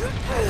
Ugh!